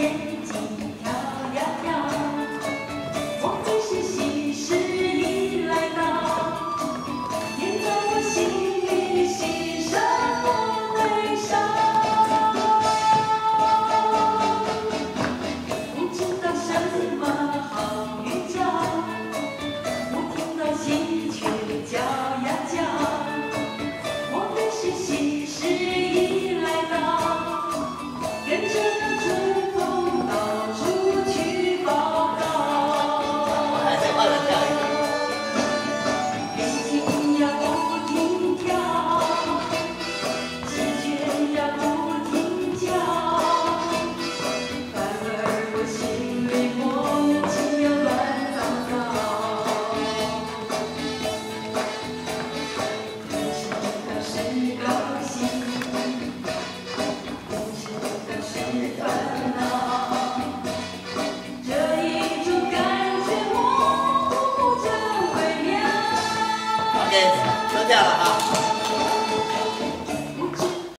también. まだじゃあ给扔掉了啊。